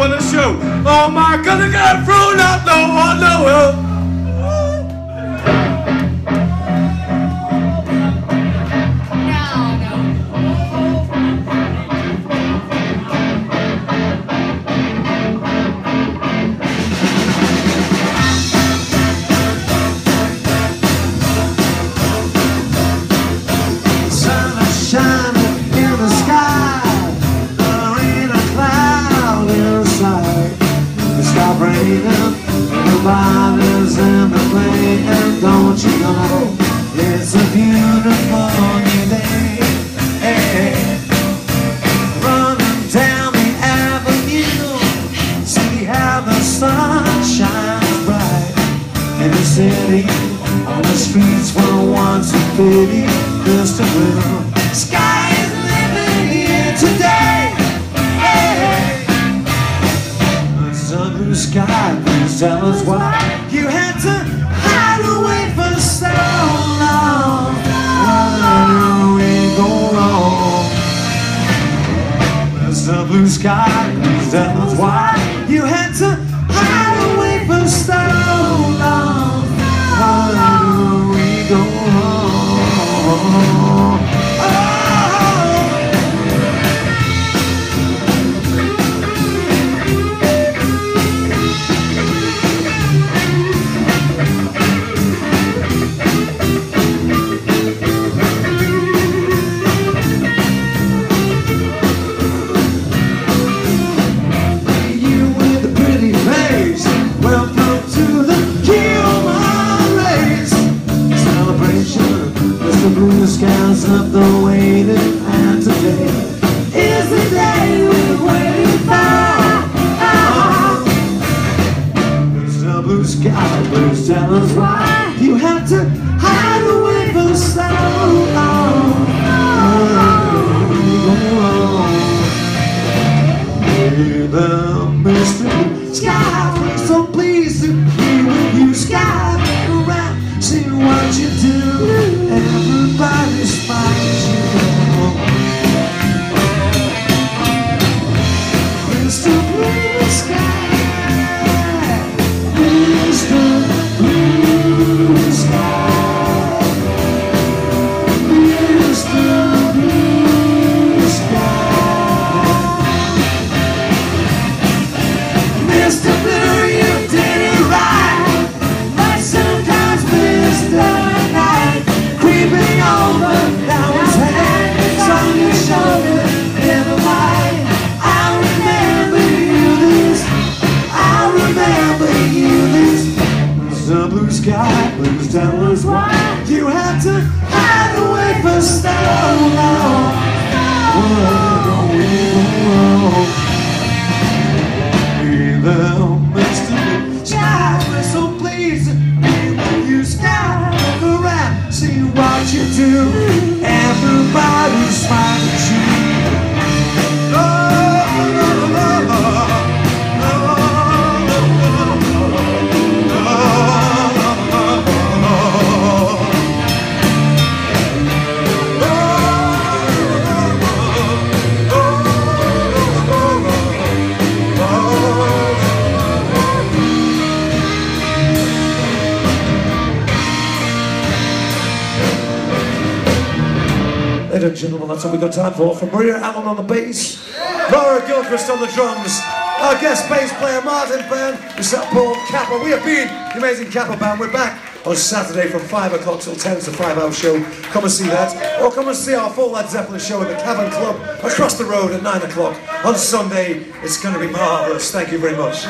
wanna show Oh my color got thrown out, no one, no. City. On the streets where once a pity, just a little sky is living here today. Hey, it's a blue sky. Please tell us why you had to hide away for so long. Where did go wrong? A blue sky. Please tell us why Blue Skies of the waiting, and today is the day waited for. Mr. Blue Sky, please tell us why you had to hide away for so long. We go wrong? the Mr. Tell us why you had to hide away for so long. Ladies and gentlemen, that's all we've got time for. From Maria Allen on the bass, Laura Gilchrist on the drums, our guest bass player Martin Byrne, Mr. Paul Kappa. We have been the amazing Kappa Band. We're back on Saturday from 5 o'clock till 10. It's a five hour show. Come and see that. Or come and see our full Led Zeppelin show at the Cavern Club across the road at 9 o'clock. On Sunday, it's going to be marvellous. Thank you very much.